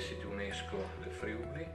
Siti UNESCO del Friuli,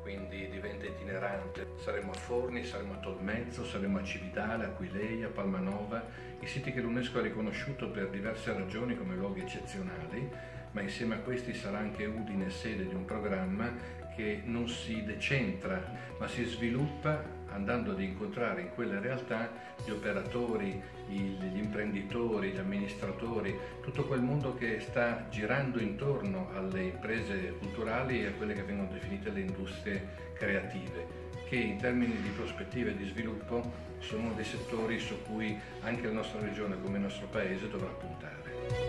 quindi diventa itinerante. Saremo a Forni, saremo a Tolmezzo, saremo a Cividale, Aquileia, Palmanova, i siti che l'UNESCO ha riconosciuto per diverse ragioni come luoghi eccezionali ma insieme a questi sarà anche Udine sede di un programma che non si decentra, ma si sviluppa andando ad incontrare in quelle realtà gli operatori, gli imprenditori, gli amministratori, tutto quel mondo che sta girando intorno alle imprese culturali e a quelle che vengono definite le industrie creative che in termini di prospettive di sviluppo sono dei settori su cui anche la nostra regione come il nostro paese dovrà puntare.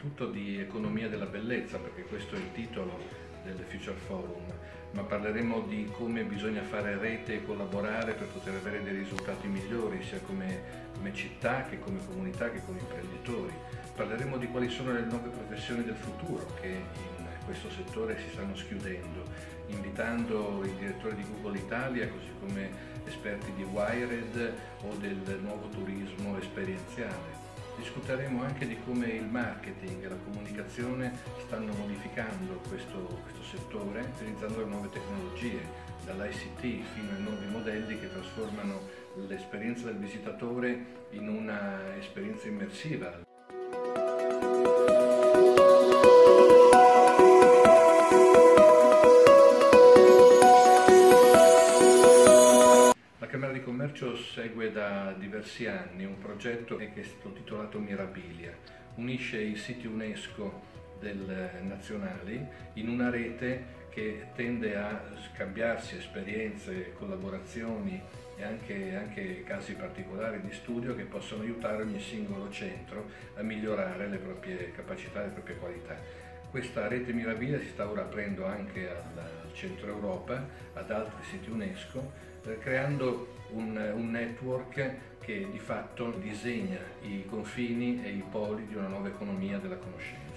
Innanzitutto di economia della bellezza, perché questo è il titolo del Future Forum, ma parleremo di come bisogna fare rete e collaborare per poter avere dei risultati migliori, sia come, come città che come comunità che come imprenditori. Parleremo di quali sono le nuove professioni del futuro che in questo settore si stanno schiudendo, invitando il direttore di Google Italia, così come esperti di Wired o del nuovo turismo esperienziale. Discuteremo anche di come il marketing e la comunicazione stanno modificando questo, questo settore utilizzando le nuove tecnologie, dall'ICT fino ai nuovi modelli che trasformano l'esperienza del visitatore in una esperienza immersiva. Commercio segue da diversi anni un progetto che è stato titolato Mirabilia, unisce i siti UNESCO del, nazionali in una rete che tende a scambiarsi esperienze, collaborazioni e anche, anche, casi particolari di studio che possono aiutare ogni singolo centro a migliorare le proprie capacità le proprie qualità. Questa rete Mirabilia si sta ora aprendo anche al centro Europa, ad altri siti UNESCO, eh, creando un, un network che di fatto disegna i confini e i poli di una nuova economia della conoscenza.